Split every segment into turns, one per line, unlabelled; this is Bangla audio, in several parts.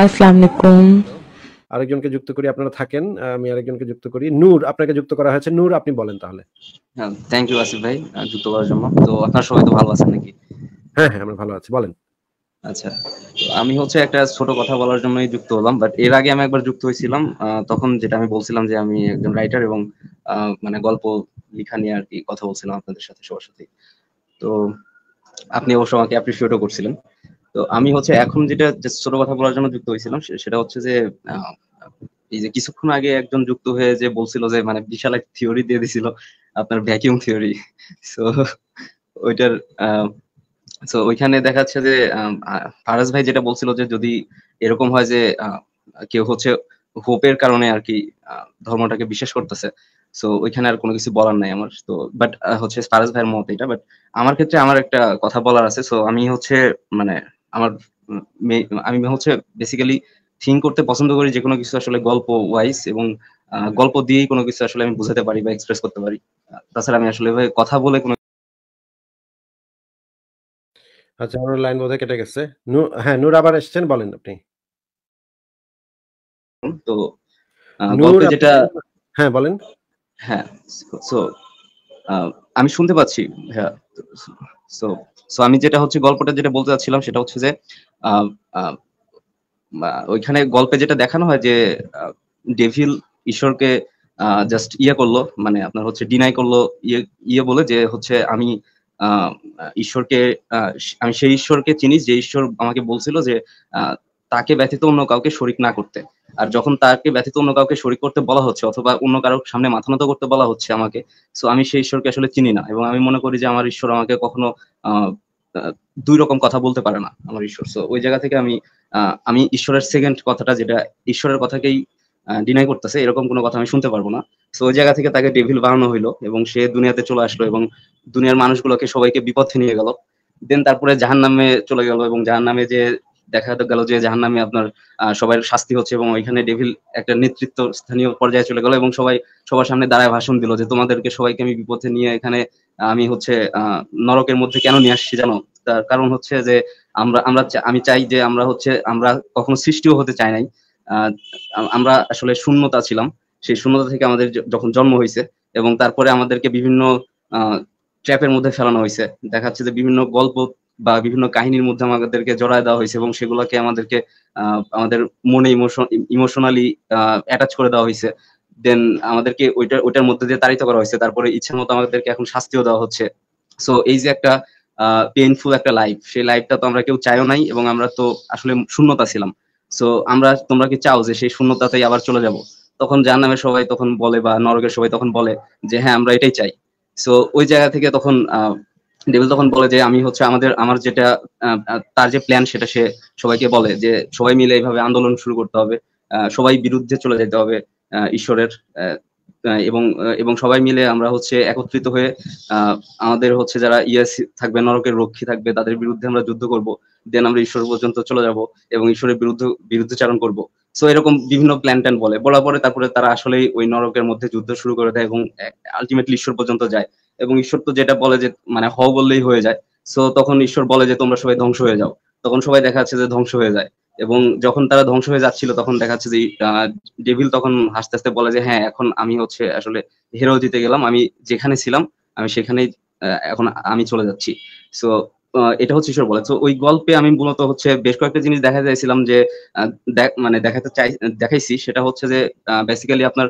আসসালামু আলাইকুম।
আরেকজনকে যুক্ত করি আপনারা থাকেন আমি আরেকজনকে যুক্ত করি। নূর আপনাকে যুক্ত করা হয়েছে। নূর আপনি বলেন তাহলে।
হ্যাঁ থ্যাংক ইউ আসিফ ভাই যুক্ত করার জন্য। তো আপনার সবাই তো ভালো আছেন নাকি?
হ্যাঁ হ্যাঁ আমরা ভালো আছি বলেন।
আচ্ছা আমি হচ্ছে একটা ছোট কথা বলার জন্যই যুক্ত হলাম বাট এর আগে আমি একবার যুক্ত হয়েছিলাম তখন যেটা আমি বলছিলাম যে আমি একজন রাইটার এবং আহ, মানে গল্প লেখা নিয়ে আর কি কথা বলছিলাম আপনাদের সাথে সবার সাথে তো আপনি অবশ্য আমাকে অ্যাপ্রিসিয়েটও করছিলেন। তো আমি হচ্ছে এখন যেটা ছোট কথা বলার জন্য যুক্ত হয়েছিলাম সেটা হচ্ছে যে এই যে কিছুক্ষণ আগে একজন যুক্ত হয়ে যে বলছিল যে মানে বিশাল এক থিওরি দিয়ে দিছিল, আপনার ভ্যাকিউম থিওরি সো ওইটার সো ওইখানে দেখা যাচ্ছে যে ফারাজ ভাই যেটা বলছিল যে, যদি এরকম হয় যে কেউ হচ্ছে হোপের কারণে আর কি ধর্মটাকে বিশ্বাস করতেছে সো ওইখানে আর কোনো কিছু বলার নাই আমার। তো বাট হচ্ছে ফারাজ ভাইয়ের মত এটা বাট আমার ক্ষেত্রে আমার একটা কথা বলার আছে সো আমি হচ্ছে মানে আমার আমি হচ্ছে বেসিক্যালি থিঙ্ক করতে পছন্দ করি যে কোনো কিছু আসলে গল্প ওয়াইজ এবং গল্প দিয়েই কোনো কিছু আসলে আমি বোঝাতে পারি বা এক্সপ্রেস করতে পারি। তাছাড়া আমি আসলে কথা বলে কোনো
আচ্ছা আমার লাইন বোধহয় কেটে গেছে। নূর হ্যাঁ নূর আবার এসেছেন বলেন আপনি।
তো গল্পে যেটা
হ্যাঁ বলেন।
হ্যাঁ সো আমি শুনতে পাচ্ছি হ্যাঁ সো সো আমি যেটা হচ্ছে গল্পটা যেটা বলতে চাচ্ছিলাম সেটা হচ্ছে যে ওইখানে গল্পে যেটা দেখানো হয় যে ডেভিল ঈশ্বরকে জাস্ট ইয়ে করল মানে আপনার হচ্ছে ডিনাই করল ইয়ে ইয়ে বলে যে হচ্ছে আমি ঈশ্বরকে আমি সেই ঈশ্বরকে চিনি, যে ঈশ্বর আমাকে বলছিল যে তাকে ব্যতীত অন্য কাউকে শরিক না করতে। আর যখন তাকে ব্যতীত অন্য কাউকে শরিক করতে বলা হচ্ছে অথবা অন্য কারোর সামনে মাথা নত করতে বলা হচ্ছে আমাকে সো আমি সেই ঈশ্বরকে আসলে চিনি না এবং আমি মনে করি যে আমার ঈশ্বর আমাকে কখনো দুই রকম কথা বলতে পারে না আমার ঈশ্বর। সো ওই জায়গা থেকে আমি আমি ঈশ্বরের সেকেন্ড কথাটা যেটা ঈশ্বরের কথাকেই ডিনাই করতেছে, এরকম কোনো কথা আমি শুনতে পারব না। সো ওই জায়গা থেকে তাকে ডেভিল বানানো হইল এবং সে দুনিয়াতে চলে আসলো এবং দুনিয়ার মানুষগুলোকে সবাইকে বিপথে নিয়ে গেল। দেন তারপরে জাহান নামে চলে গেল এবং জাহান নামে যে দেখা গেল যে জাহান নামে আপনার সবার শাস্তি হচ্ছে এবং ওইখানে ডেভিল একটা নেতৃত্ব স্থানীয় পর্যায়ে চলে গেল এবং সবাই সবার সামনে দাঁড়ায় ভাষণ দিল যে তোমাদেরকে সবাইকে আমি বিপথে নিয়ে এখানে, আমি হচ্ছে নরকের মধ্যে কেন নিয়ে আসছি জানো? তার কারণ হচ্ছে যে আমরা আমরা আমি চাই যে আমরা হচ্ছে, আমরা কখনো সৃষ্টিও হতে চাই নাই। আমরা আসলে শূন্যতা ছিলাম। সেই শূন্যতা থেকে আমাদের যখন জন্ম হয়েছে এবং তারপরে আমাদেরকে বিভিন্ন ট্র্যাপের মধ্যে ফেলানো হয়েছে দেখা যাচ্ছে যে বিভিন্ন গল্প বা বিভিন্ন কাহিনীর মধ্যে আমাদেরকে জড়ায় দেওয়া হয়েছে এবং সেগুলোকে আমাদেরকে আমাদের মনে ইমোশন ইমোশনালি অ্যাটাচ করে দেওয়া হয়েছে। দেন আমাদেরকে ওইটা, ওইটার মধ্যে দিয়ে তাড়িত করা হয়েছে। তারপরে ইচ্ছা মতো আমাদেরকে এখন শাস্তিও দেওয়া হচ্ছে। সো এই যে একটা পেইনফুল একটা লাইফ সেই লাইফটা তো আমরা কেউ চাইও নাই এবং আমরা তো আসলে শূন্যতা ছিলাম। সো আমরা, তোমরা কি চাও যে সেই শূন্যতাতেই আবার চলে যাব? তখন যার নামে সবাই তখন বলে বা নরকের সবাই তখন বলে যে হ্যাঁ আমরা এটাই চাই। সো ওই জায়গা থেকে তখন ডেভিল তখন বলে যে, আমি হচ্ছে আমাদের, আমার যেটা তার যে প্ল্যান সেটা সে সবাইকে বলে যে, সবাই মিলে এইভাবে আন্দোলন শুরু করতে হবে। সবাই বিরুদ্ধে চলে যেতে হবে ঈশ্বরের এবং এবং সবাই মিলে আমরা হচ্ছে একত্রিত হয়ে আমাদের হচ্ছে যারা ইয়েস থাকবে, নরকের রক্ষী থাকবে, তাদের বিরুদ্ধে আমরা যুদ্ধ করব। দেন আমরা ঈশ্বর পর্যন্ত চলে যাব এবং ঈশ্বরের বিরুদ্ধে, বিরুদ্ধচারণ করব। সো এরকম বিভিন্ন প্ল্যান ট্যান বলে। বলার পরে তারপরে তারা আসলেই ওই নরকের মধ্যে যুদ্ধ শুরু করে দেয় এবং আলটিমেটলি ঈশ্বর পর্যন্ত যায়। এবং ঈশ্বর তো যেটা বলে যে মানে হ বললেই হয়ে যায়। সো তখন ঈশ্বর বলে যে, তোমরা সবাই ধ্বংস হয়ে যাও। তখন সবাই দেখা যাচ্ছে যে, ধ্বংস হয়ে যায়। এবং যখন তারা ধ্বংস হয়ে যাচ্ছিল, তখন দেখা যাচ্ছে যে ডেভিল তখন হাসতে হাসতে বলে যে হ্যাঁ এখন আমি হচ্ছে আসলে হেরো দিতে গেলাম। আমি যেখানে ছিলাম, আমি সেখানেই এখন আমি চলে যাচ্ছি। সো এটা হচ্ছে ঈশ্বর বলে। তো ওই গল্পে আমি মূলত হচ্ছে বেশ কয়েকটা জিনিস দেখা যাইছিলাম যে মানে দেখাতে চাই, দেখাইছি। সেটা হচ্ছে যে বেসিক্যালি আপনার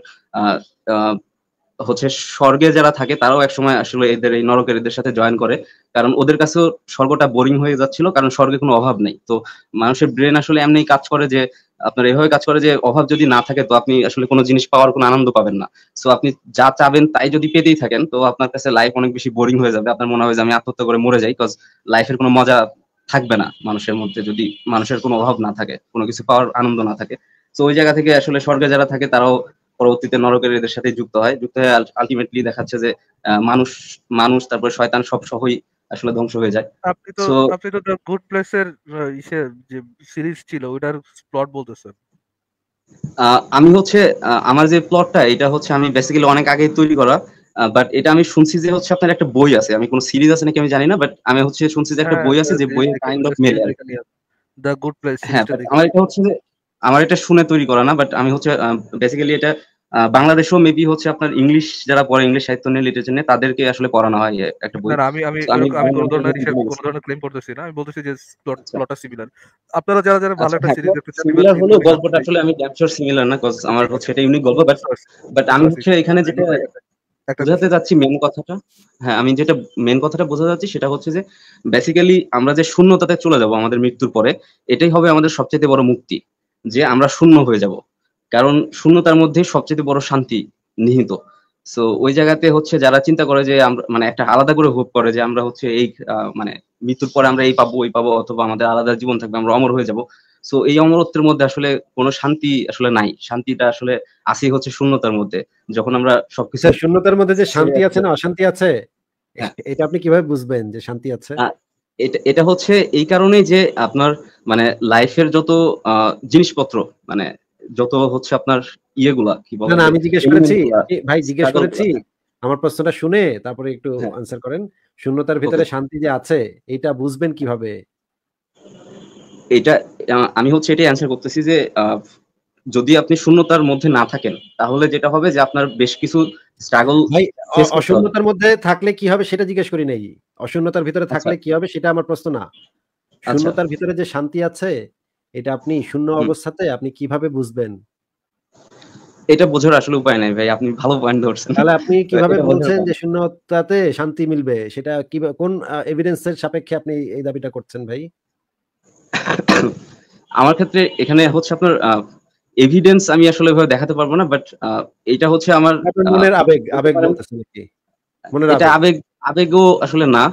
হচ্ছে স্বর্গে যারা থাকে, তারাও একসময় আসলে এদের এই নরকের এদের সাথে জয়েন করে। কারণ ওদের কাছেও স্বর্গটা বোরিং হয়ে যাচ্ছিল, কারণ স্বর্গে কোনো অভাব নেই। তো মানুষের ব্রেন আসলে এমনি কাজ করে যে, আপনার এভাবে কাজ করে যে অভাব যদি না থাকে, তো আপনি আসলে কোনো জিনিস পাওয়ার কোনো আনন্দ পাবেন না। সো আপনি যা চাবেন তাই যদি পেতেই থাকেন, তো আপনার কাছে লাইফ অনেক বেশি বোরিং হয়ে যাবে। আপনার মনে হয় যে আমি আত্মহত্যা করে মরে যাই বিকজ লাইফের কোনো মজা থাকবে না মানুষের মধ্যে যদি মানুষের কোনো অভাব না থাকে, কোনো কিছু পাওয়ার আনন্দ না থাকে। তো ওই জায়গা থেকে আসলে স্বর্গে যারা থাকে, তারাও পরবর্তীতে নরকের এদের সাথে যুক্ত হয়। যুক্ত হয়ে আলটিমেটলি দেখাচ্ছে যে মানুষ মানুষ তারপরে শয়তান সব সহই আসলে ধ্বংস হয়ে যায়।
আপনি তো আপনি তো দ্য গুড প্লেসের ইসে যে সিরিজ ছিল ওটার প্লট বলতেছেন।
আমি হচ্ছে আমার যে প্লটটা এটা হচ্ছে আমি বেসিক্যালি অনেক আগে তৈরি করা। বাট এটা আমি শুনছি যে হচ্ছে আপনার একটা বই আছে। আমি কোন সিরিজ আছে নাকি আমি জানি না বাট আমি হচ্ছে শুনছি যে একটা
হ্যাঁ,
বই আছে যে বইয়ের কাইন্ড অফ মেলে।
দ্য গুড প্লেস
হ্যাঁ আমার এটা হচ্ছে যে আমার এটা শুনে তৈরি করা না বাট আমি হচ্ছে বেসিক্যালি এটা বাংলাদেশেও মেবি হচ্ছে আপনার ইংলিশ যারা পড়ে ইংলিশ সাহিত্য নিয়ে লিটারেচার নিয়ে তাদেরকে আসলে পড়ানো হয় একটা বই।
আমি আমি
আমি
কোনো ধরনের কোনো ধরনের ক্লেম করতেছি না আমি বলতেছি যে প্লট প্লটটা সিমিলার আপনারা যারা যারা ভালো একটা সিরিজ দেখতে চান
সিমিলার হলেও গল্পটা আসলে আমি ড্যামশোর সিমিলার না কজ আমার হচ্ছে এটা ইউনিক গল্প বাট বাট আমি হচ্ছে এখানে যেটা
একটা
বোঝাতে যাচ্ছি মেন কথাটা হ্যাঁ আমি যেটা মেন কথাটা বোঝাতে যাচ্ছি সেটা হচ্ছে যে বেসিক্যালি আমরা যে শূন্যতাতে চলে যাব আমাদের মৃত্যুর পরে এটাই হবে আমাদের সবচেয়ে বড় মুক্তি। যে আমরা শূন্য হয়ে যাব। কারণ শূন্যতার মধ্যে সবচেয়ে বড় শান্তি নিহিত। সো ওই জায়গাতে হচ্ছে যারা চিন্তা করে যে আমরা মানে একটা আলাদা করে হোপ করে যে আমরা হচ্ছে এই মানে মৃত্যুর পরে আমরা এই পাবো ওই পাবো অথবা আমাদের আলাদা জীবন থাকবে আমরা অমর হয়ে যাব। সো এই অমরত্বের মধ্যে আসলে কোনো শান্তি আসলে নাই। শান্তিটা আসলে আসি হচ্ছে শূন্যতার মধ্যে। যখন আমরা সবকিছু
শূন্যতার মধ্যে যে শান্তি আছে না অশান্তি আছে?
হ্যাঁ।
এটা আপনি কীভাবে বুঝবেন যে শান্তি আছে?
এটা এটা হচ্ছে এই কারণেই যে আপনার মানে লাইফের যত জিনিসপত্র মানে যত হচ্ছে আপনার ইয়েগুলা কি বলে
না আমি জিজ্ঞেস করেছি। ভাই জিজ্ঞেস করেছি। আমার প্রশ্নটা শুনে তারপরে একটু
হ্যাঁ।
আনসার করেন। শূন্যতার ভিতরে শান্তি যে আছে এটা বুঝবেন কীভাবে?
এটা আমি হচ্ছে এটাই অ্যান্সার করতেছি যে যদি আপনি শূন্যতার মধ্যে না থাকেন তাহলে যেটা হবে যে আপনার বেশ কিছু স্ট্রাগল।
অশূন্যতার মধ্যে থাকলে কি হবে সেটা জিজ্ঞেস করি নাই। অশূন্যতার ভিতরে থাকলে কি হবে সেটা আমার প্রশ্ন না। শূন্যতার ভিতরে যে শান্তি আছে এটা আপনি শূন্য অবস্থাতে আপনি কীভাবে বুঝবেন?
এটা বোঝার আসলে উপায় নাই ভাই আপনি ভালো পয়েন্ট ধরছেন।
তাহলে আপনি কীভাবে বলছেন যে শূন্যতাতে শান্তি মিলবে? সেটা কি কোন এভিডেন্সের সাপেক্ষে আপনি এই দাবিটা করছেন ভাই?
আমার ক্ষেত্রে এখানে হচ্ছে আপনার এভিডেন্স আমি আসলে এভাবে দেখাতে পারব না বাট এটা হচ্ছে আমার
মনের আবেগ আবেগ বলতেছেন নাকি মনের
এটা
আবেগ।
আবেগ আবেগও আসলে না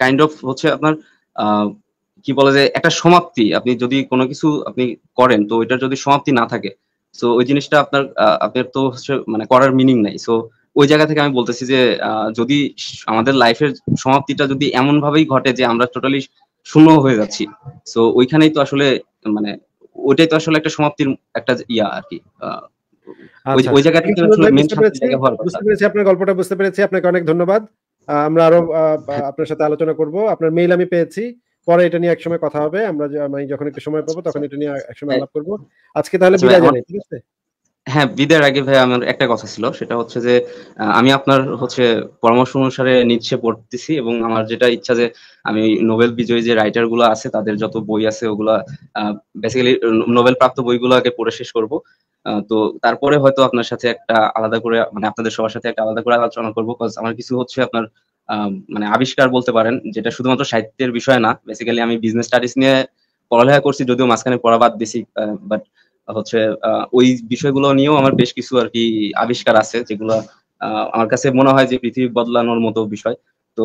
কাইন্ড অফ হচ্ছে আপনার কি বলে যে একটা সমাপ্তি আপনি যদি কোনো কিছু আপনি করেন তো ওইটার যদি সমাপ্তি না থাকে সো ওই জিনিসটা আপনার আপনার তো হচ্ছে মানে করার মিনিং নাই সো ওই জায়গা থেকে আমি বলতেছি যে যদি আমাদের লাইফের সমাপ্তিটা যদি এমন ভাবেই ঘটে যে আমরা টোটালি শূন্য হয়ে যাচ্ছি সো ওইখানেই তো আসলে মানে ওইটাই তো আসলে একটা সমাপ্তির একটা ইয়া আর কি আহ, ওই
আচ্ছা।
জায়গা থেকে
বুঝতে পেরেছি আপনার গল্পটা বুঝতে পেরেছি আপনাকে অনেক ধন্যবাদ। আমরা আরও আপনার সাথে আলোচনা করব আপনার মেইল আমি পেয়েছি। পরে এটা নিয়ে একসময় কথা হবে। আমরা আমি যখন একটু সময় পাবো তখন এটা নিয়ে একসময় আলাপ করব। আজকে তাহলে
আচ্ছা,
বিদায় জানাই ঠিক আছে?
হ্যাঁ বিদায়ের আগে ভাই আমার একটা কথা ছিল সেটা হচ্ছে যে আমি আপনার হচ্ছে পরামর্শ অনুসারে নিচ্ছে পড়তেছি এবং আমার যেটা ইচ্ছা যে আমি নোবেল বিজয়ী যে রাইটারগুলো আছে তাদের যত বই আছে ওগুলা বেসিক্যালি নোবেল প্রাপ্ত বইগুলো আগে পড়ে শেষ করব। তো তারপরে হয়তো আপনার সাথে একটা আলাদা করে মানে আপনাদের সবার সাথে একটা আলাদা করে আলোচনা করব আমার কিছু হচ্ছে আপনার মানে আবিষ্কার বলতে পারেন যেটা শুধুমাত্র সাহিত্যের বিষয় না বেসিক্যালি আমি বিজনেস স্টাডিজ নিয়ে পড়ালেখা করছি যদিও মাঝখানে পড়া বাদ দিছি বাট হচ্ছে ওই বিষয়গুলো নিয়েও আমার বেশ কিছু আর কি আবিষ্কার আছে যেগুলো আমার কাছে মনে হয় যে পৃথিবী বদলানোর মতো বিষয়। তো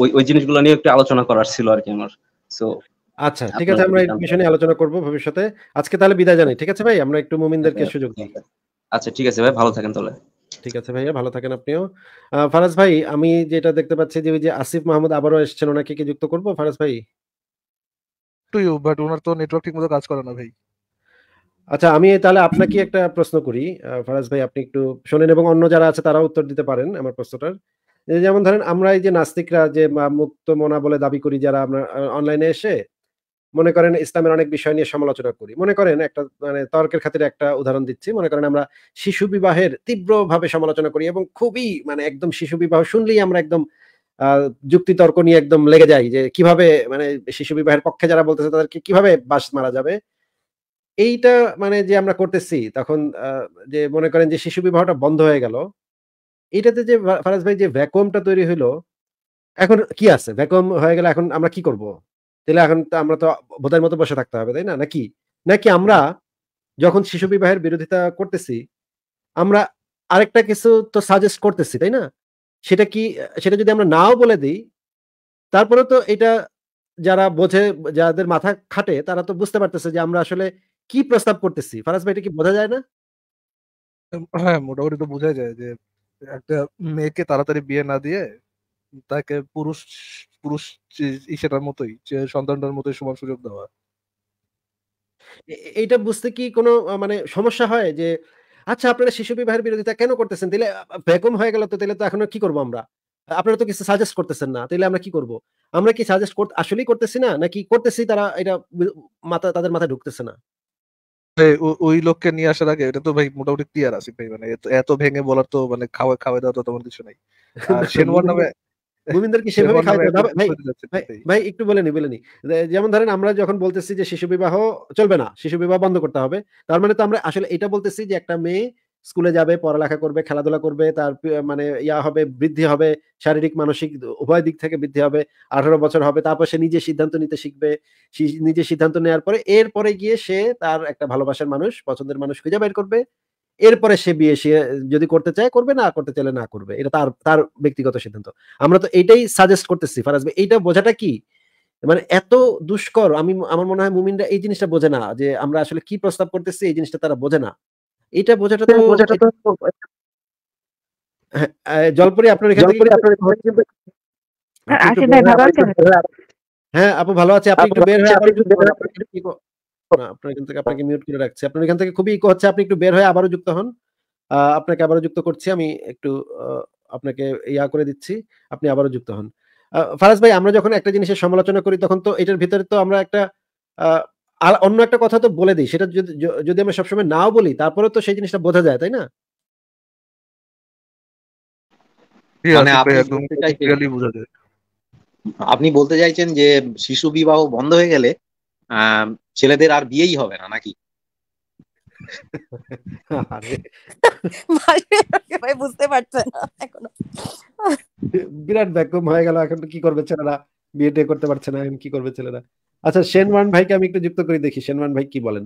ওই ওই জিনিসগুলো নিয়ে একটু আলোচনা করার ছিল আর কি আমার। সো
আচ্ছা ঠিক আছে আমরা এই বিষয় নিয়ে আলোচনা করব ভবিষ্যতে। আজকে তাহলে বিদায় জানাই ঠিক আছে ভাই? আমরা একটু মুমিনদেরকে সুযোগ দিই।
আচ্ছা ঠিক আছে ভাই ভালো থাকেন তাহলে।
ঠিক আছে ভাইয়া ভালো থাকেন আপনিও। ফারাজ ভাই আমি যেটা দেখতে পাচ্ছি যে ওই যে আসিফ মাহমুদ আবারও এসেছেন ওনাকে কি যুক্ত করব? ফারাজ ভাই?
টু ইউ বাট ওনার তো নেটওয়ার্ক ঠিক মতো কাজ করে না ভাই।
আচ্ছা আমি তাহলে আপনাকে একটা প্রশ্ন করি। ফারাজ ভাই আপনি একটু শোনেন এবং অন্য যারা আছে তারা উত্তর দিতে পারেন আমার প্রশ্নটার। যেমন ধরেন আমরা এই যে নাস্তিকরা যে মুক্ত মনা বলে দাবি করি যারা আমরা অনলাইনে এসে মনে করেন ইসলামের অনেক বিষয় নিয়ে সমালোচনা করি। মনে করেন একটা মানে তর্কের খাতিরে একটা উদাহরণ দিচ্ছি। মনে করেন আমরা শিশু বিবাহের তীব্রভাবে সমালোচনা করি এবং খুবই মানে একদম শিশু বিবাহ শুনলেই আমরা একদম যুক্তি তর্ক নিয়ে একদম লেগে যাই যে কীভাবে মানে শিশু বিবাহের পক্ষে যারা বলতেছে তাদেরকে কীভাবে বাস মারা যাবে। এইটা মানে যে আমরা করতেছি তখন যে মনে করেন যে শিশু বিবাহটা বন্ধ হয়ে গেল। এটাতে যে ফারাজ ভাই যে ভ্যাকুয়ামটা তৈরি হলো এখন কি আছে? ভ্যাকুয়াম হয়ে গেলে এখন আমরা কি করব? তাহলে এখন তো আমরা তো বোধের মতো বসে থাকতে হবে, তাই না? নাকি? নাকি আমরা যখন শিশু বিবাহের বিরোধিতা করতেছি, আমরা আরেকটা কিছু তো সাজেস্ট করতেছি, তাই না? সেটা কি, সেটা যদি আমরা নাও বলে দিই, তারপরে তো এটা যারা বোঝে, যাদের মাথা খাটে, তারা তো বুঝতে পারতেছে যে আমরা আসলে কি প্রস্তাব করতেছি। ফারাজ ভাই, এটা কি বোঝা যায় না?
হ্যাঁ মোটামুটি তো বোঝা যায় যে একটা মেয়েকে তাড়াতাড়ি বিয়ে না দিয়ে তাকে পুরুষ পুরুষ ইসেটার মতোই সন্তানটার মতোই সমান সুযোগ দেওয়া।
এইটা বুঝতে কি কোনো মানে সমস্যা হয় যে আচ্ছা আপনারা শিশু বিবাহের বিরোধিতা কেন করতেছেন? তাহলে ভ্যাকুম হয়ে গেল তো তাহলে তো এখন কি করব আমরা? আপনারা তো কিছু সাজেস্ট করতেছেন না তাহলে আমরা কি করব? আমরা কি সাজেস্ট করতে আসলেই করতেছি না? নাকি করতেছি তারা এটা মাথা তাদের মাথায় ঢুকতেছে না?
ওই লোককে নিয়ে আসার আগে এটা তো ভাই মোটামুটি ক্লিয়ার আছে ভাই মানে এত- এত ভেঙে বলার তো মানে খাওয়া খাওয়া দাওয়া তো তেমন কিছু নাই। আর শেনওয়ার নামে
কি সেভাবে ভাই একটু বলে নি বলে নি। যেমন ধরেন আমরা যখন বলতেছি যে শিশু বিবাহ চলবে না শিশু বিবাহ বন্ধ করতে হবে তার মানে তো আমরা আসলে এটা বলতেছি যে একটা মেয়ে স্কুলে যাবে পড়ালেখা করবে খেলাধুলা করবে তার মানে ইয়া হবে বৃদ্ধি হবে শারীরিক মানসিক উভয় দিক থেকে বৃদ্ধি হবে আঠারো বছর হবে তারপর সে নিজে সিদ্ধান্ত নিতে শিখবে নিজে সিদ্ধান্ত নেওয়ার পরে এরপরে গিয়ে সে তার একটা ভালোবাসার মানুষ পছন্দের মানুষ খুঁজে বের করবে এরপরে সে বিয়ে সে যদি করতে চায় করবে না করতে চাইলে না করবে। এটা তার তার ব্যক্তিগত সিদ্ধান্ত। আমরা তো এটাই সাজেস্ট করতেছি ফারাজ ভাই। এইটা বোঝাটা কি? মানে এত দুষ্কর আমি আমার মনে হয় মুমিনরা এই জিনিসটা বোঝে না যে আমরা আসলে কি প্রস্তাব করতেছি এই জিনিসটা তারা বোঝে না। এটা বোঝাটা তো জলপরি আপনার
হ্যাঁ,
হয়ে
ভালো
আপনি-
আছেন?
হ্যাঁ আপু ভালো আছে আপনি একটু বের হয়ে আবার যুক্ত হন। আপনি একটু কি কো- না আপনার এখান থেকে আপনাকে মিউট করে রাখছি। আপনার এখান থেকে খুবই ইকো হচ্ছে আপনি একটু বের হয়ে আবারও যুক্ত হন। আহ, আপনাকে আবারও যুক্ত করছি আমি একটু আহ, আপনাকে ইয়া করে দিচ্ছি আপনি আবারও যুক্ত হন। ফারাজ ভাই আমরা যখন একটা জিনিসের সমালোচনা করি তখন তো এটার ভিতরে তো আমরা একটা আহ, আল- অন্য একটা কথা তো বলে দিই সেটা যদি যদি আমরা সবসময় নাও বলি তারপরে তো সেই জিনিসটা বোঝা যায় তাই না?
মানে আপনি বলতে চাইছেন- যে শিশু বিবাহ বন্ধ হয়ে গেলে ছেলেদের আর বিয়েই হবে না নাকি?
বুঝতে পারছে না এখনও।
বিরাট ব্যাকুম হয়ে গেল এখন কি করবে ছেলেরা? বিয়ে টিয়ে করতে পারছে না এখন কি করবে ছেলেরা? আচ্ছা ভাইকে আমি একটু যুক্ত করে দেখি। ভাই কি বলেন?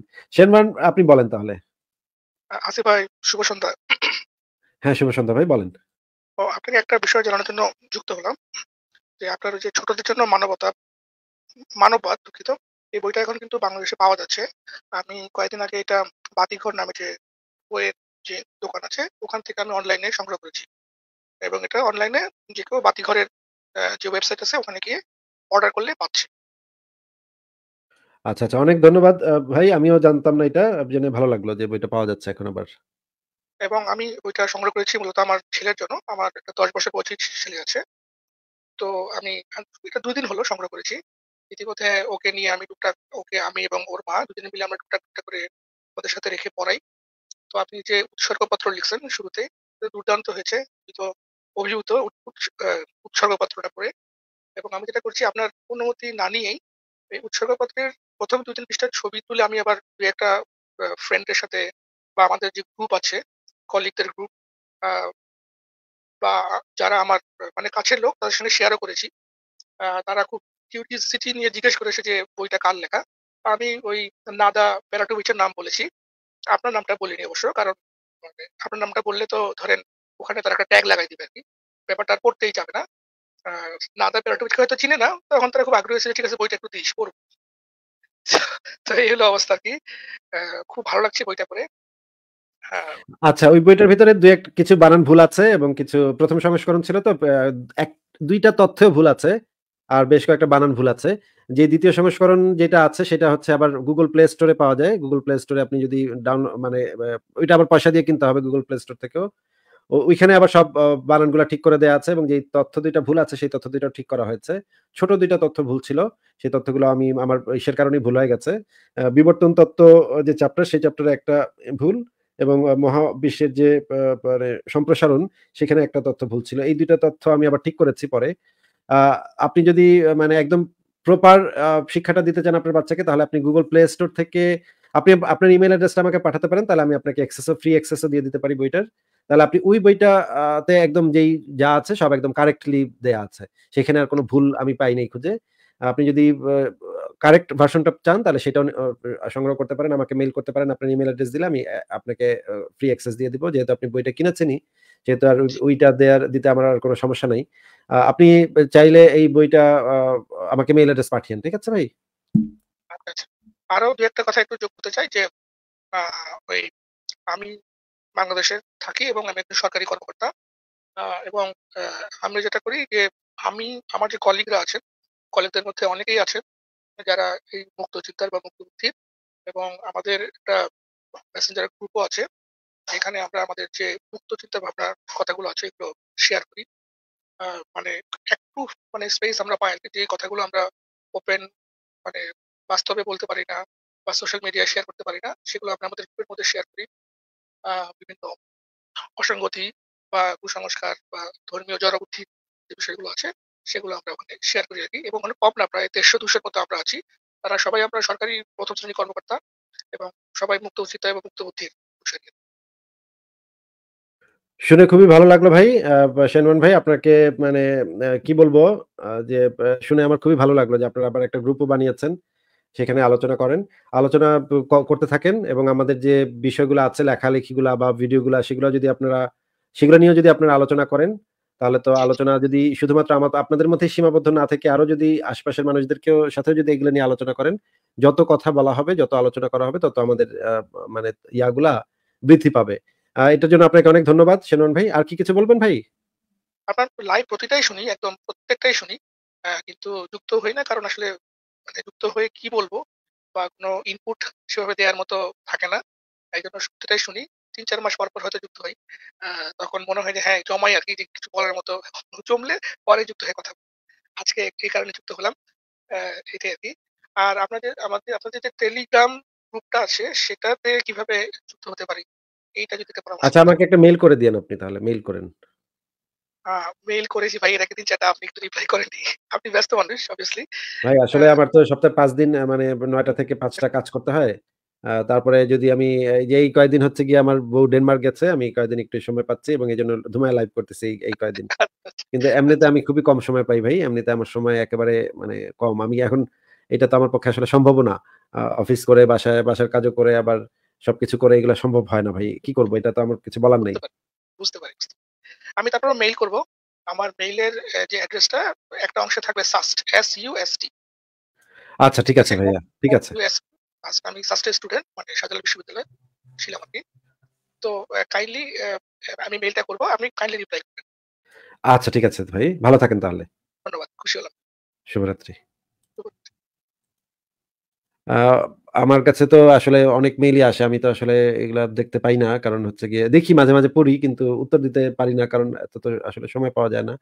আপনি বলেন তাহলে।
আসিফ ভাই শুভ সন্ধ্যা।
হ্যাঁ শুভ সন্ধ্যা ভাই বলেন।
ও আপনাকে একটা বিষয় জানানোর জন্য যুক্ত হলাম। যে আপনার যে ছোটদের জন্য মানবতা মানববাদ দুঃখিত। এই বইটা এখন কিন্তু বাংলাদেশে পাওয়া যাচ্ছে। আমি কয়েকদিন আগে এটা বাতিঘর নামে যে বইয়ের যে দোকান আছে ওখান থেকে আমি অনলাইনে সংগ্রহ করেছি। এবং এটা অনলাইনে যে কেউ বাতিঘরের যে ওয়েবসাইট আছে ওখানে গিয়ে অর্ডার করলে পাচ্ছে।
আচ্ছা আচ্ছা অনেক ধন্যবাদ। ভাই আমিও জানতাম না এটা জেনে ভালো লাগল যে বইটা পাওয়া যাচ্ছে এখন আবার।
এবং আমি ওইটা সংগ্রহ করেছি মূলত আমার ছেলের জন্য। আমার একটা দশ বছর বয়সী ছেলে আছে। তো আমি এটা দুদিন হলো সংগ্রহ করেছি। ইতিমধ্যে ওকে নিয়ে আমি টুকটাক, ওকে, আমি এবং ওর মা দুজনে মিলে আমরা টুকটাক টুকটাক করে ওদের সাথে রেখে পড়াই। তো আপনি যে উৎসর্গপত্র লিখছেন শুরুতে দুর্দান্ত হয়েছে। তো অভিভূত উৎসর্গপত্রটা পড়ে। এবং আমি যেটা করছি, আপনার অনুমতি না নিয়েই এই উৎসর্গপত্রের প্রথম দু তিন পৃষ্ঠার ছবি তুলে আমি আবার দু একটা ফ্রেন্ডের সাথে বা আমাদের যে গ্রুপ আছে কলিগদের গ্রুপ বা যারা আমার মানে কাছের লোক, তাদের সঙ্গে শেয়ারও করেছি। তারা খুব কিউরিয়াসিটি নিয়ে জিজ্ঞেস করেছে যে, বইটা কার লেখা? আমি ওই নাদা প্যারাটোভিচের নাম বলেছি। আপনার নামটা বলিনি অবশ্য, কারণ আপনার নামটা বললে তো ধরেন ওখানে তারা একটা ট্যাগ লাগাই দিবে আর কি। ব্যাপারটা আর পড়তেই যাবে না। নাদা প্যারাটোভিচকে হয়তো চিনে না, তখন তারা খুব আগ্রহী ছিল ঠিক আছে, বইটা একটু দিস পড়ব তো এই হলো অবস্থা আর কি। খুব ভালো লাগছে বইটা পড়ে। হ্যাঁ।
আচ্ছা ওই বইটার ভিতরে দুই এক, কিছু বানান ভুল আছে এবং কিছু প্রথম সংস্করণ ছিল তো এক, দুইটা তথ্য ভুল আছে। আর বেশ কয়েকটা বানান ভুল আছে। যে দ্বিতীয় সংস্করণ যেটা আছে, সেটা হচ্ছে আবার গুগল প্লে স্টোরে পাওয়া যায়। গুগল প্লে স্টোরে আপনি যদি ডাউন মানে ওইটা আবার পয়সা দিয়ে কিনতে হবে গুগল প্লে স্টোর থেকেও। ওইখানে আবার সব বানানগুলো ঠিক করে দেওয়া আছে এবং যে তথ্য দুইটা ভুল আছে, সেই তথ্য দুইটা ঠিক করা হয়েছে। ছোট দুইটা তথ্য ভুল ছিল সেই তথ্যগুলো আমি, আমার ইসের কারণেই ভুল হয়ে গেছে। বিবর্তন তত্ত্ব, যে চ্যাপ্টার সেই চ্যাপ্টারে একটা ভুল এবং মহাবিশ্বের যে মানে সম্প্রসারণ, সেখানে একটা তথ্য ভুল ছিল। এই দুইটা তথ্য আমি আবার ঠিক করেছি পরে। আপনি যদি মানে একদম প্রপার শিক্ষাটা দিতে চান আপনার বাচ্চাকে তাহলে আপনি গুগল প্লে স্টোর থেকে আপনি আপনার ইমেল অ্যাড্রেসটা আমাকে পাঠাতে পারেন তাহলে আমি আপনাকে এক্সেসও ফ্রি এক্সেসও দিয়ে দিতে পারি বইটার। তাহলে আপনি ওই বইটাতে একদম যেই যা আছে সব একদম কারেক্টলি দেয়া আছে। সেখানে আর কোনো ভুল আমি পাই নাই খুঁজে। আপনি যদি কারেক্ট ভার্সনটা চান তাহলে সেটাও সংগ্রহ করতে পারেন আমাকে মেইল করতে পারেন আপনার ইমেল অ্যাড্রেস দিলে আমি আপনাকে ফ্রি অ্যাক্সেস দিয়ে দিব। যেহেতু আপনি বইটা কিনেছেনই যেহেতু আর ওই- ওইটা দেওয়ার দিতে আমার আর কোনো সমস্যা নাই। আপনি চাইলে এই বইটা আমাকে মেইল অ্যাড্রেস পাঠিয়েন, ঠিক আছে ভাই?
আচ্ছা। আরও দু একটা কথা একটু যোগ করতে চাই যে ওই আমি বাংলাদেশে থাকি এবং আমি একজন সরকারি কর্মকর্তা এবং আমি যেটা করি যে, আমি, আমার যে কলিগরা আছেন কলিগদের মধ্যে অনেকেই আছেন, যারা এই মুক্ত চিন্তার বা মুক্ত বুদ্ধির এবং আমাদের একটা মেসেঞ্জার গ্রুপও আছে, যেখানে আমরা আমাদের যে মুক্ত চিন্তা ভাবনার কথাগুলো আছে, এগুলো শেয়ার করি। মানে একটু মানে স্পেস আমরা পাই যে কথাগুলো আমরা ওপেন মানে বাস্তবে বলতে পারি না বা সোশ্যাল মিডিয়ায় শেয়ার করতে পারি না, সেগুলো আমরা আমাদের গ্রুপের মধ্যে শেয়ার করি। বিভিন্ন অসঙ্গতি বা কুসংস্কার বা ধর্মীয় জড়বুদ্ধি যে বিষয়গুলো আছে, সেগুলো আমরা ওখানে শেয়ার করে রাখি এবং অনেক কম না, প্রায় দেড়শো দুশোর মতো আমরা আছি। তারা সবাই আমরা সরকারি প্রথম শ্রেণি কর্মকর্তা এবং সবাই মুক্ত উচিত এবং মুক্ত বুদ্ধির বিষয় নিয়ে।
শুনে খুবই ভালো লাগল ভাই। শানওয়ান ভাই, আপনাকে মানে কি বলব যে শুনে আমার খুবই ভালো লাগল যে আপনারা আবার একটা গ্রুপও বানিয়েছেন, সেখানে আলোচনা করেন। আলোচনা করতে থাকেন এবং আমাদের যে বিষয়গুলো আছে, লেখালেখিগুলা বা ভিডিওগুলা, সেগুলো যদি আপনারা, সেগুলো নিয়েও যদি আপনারা আলোচনা করেন, তাহলে তো আলোচনা যদি শুধুমাত্র আমার আপনাদের মধ্যে সীমাবদ্ধ না থেকে আরও যদি আশপাশের মানুষদেরকেও সাথে যদি এগুলো নিয়ে আলোচনা করেন, যত কথা বলা হবে, যত আলোচনা করা হবে, তত আমাদের মানে ইয়াগুলা বৃদ্ধি পাবে। এটার জন্য আপনাকে অনেক ধন্যবাদ শেনন ভাই। আর কি কিছু বলবেন ভাই?
আপনার লাইভ প্রতিটাই শুনি, একদম প্রত্যেকটাই শুনি। কিন্তু যুক্ত হই না, কারণ আসলে মানে যুক্ত হয়ে কি বলব বা কোনো ইনপুট সেভাবে দেওয়ার মতো থাকে না। এই জন্য প্রতিটাই শুনি। তিন, চার মাস পর পর হয়তো যুক্ত হই। তখন মনে হয় যে হ্যাঁ জমাই আর কি যে কিছু বলার মতো জমলে পরে যুক্ত হয়ে কথা আজকে এই কারণে যুক্ত হলাম। এটাই আর কি। আর আপনাদের, আমাদের, আপনাদের যে টেলিগ্রাম গ্রুপটা আছে, সেটাতে কীভাবে যুক্ত হতে পারি? এইটা যদি
আচ্ছা আমাকে একটা মেল করে দিয়েন আপনি তাহলে মেল করেন।
মেইল করেছি ভাই এর চারটা আপনি একটু রিপ্লাই করেননি আপনি ব্যস্ত মানুষ অবভিয়াসলি
ভাই আসলে আমার তো সপ্তাহে পাঁচ দিন মানে নয়টা থেকে পাঁচটা কাজ করতে হয়। তারপরে যদি আমি এই কয়দিন হচ্ছে গিয়ে আমার বউ ডেনমার্ক গেছে আমি এই কয়দিন একটু সময় পাচ্ছি এবং এই জন্য ধুমায় লাইভ করতেছি এই- এই কয়দিন কিন্তু এমনিতে আমি খুবই কম সময় পাই ভাই এমনিতে আমার সময় একেবারে মানে কম। আমি এখন এটা তো আমার পক্ষে আসলে সম্ভব না। অফিস করে বাসায় বাসার কাজও করে আবার সবকিছু করে এগুলো সম্ভব হয় না ভাই। কি করব? এটা তো আমার কিছু বলার নেই।
বুঝতে পারি বুঝতে পারি বুঝতে পারি। আমি তারপর মেইল করব। আমার মেইলের যে অ্যাড্রেসটা একটা অংশে থাকবে SUST S U S T
আচ্ছা ঠিক আছে ভাইয়া ঠিক আছে।
আজকে আমি সাস্টের স্টুডেন্ট মানে শাহজালাল বিশ্ববিদ্যালয় ছিলাম কি তো কাইন্ডলি আমি মেইলটা করব আপনি কাইন্ডলি রিপ্লাই করবেন।
আচ্ছা ঠিক আছে ভাই। ভালো থাকেন তাহলে।
ধন্যবাদ খুশি হলাম।
শুভরাত্রি। আমার কাছে তো আসলে অনেক মেইলই আসে। আমি তো আসলে এগুলা দেখতে পাই না। কারণ হচ্ছে গিয়ে দেখি, মাঝে মাঝে পড়ি, কিন্তু উত্তর দিতে পারি না। কারণ এত তো আসলে সময় পাওয়া যায় না।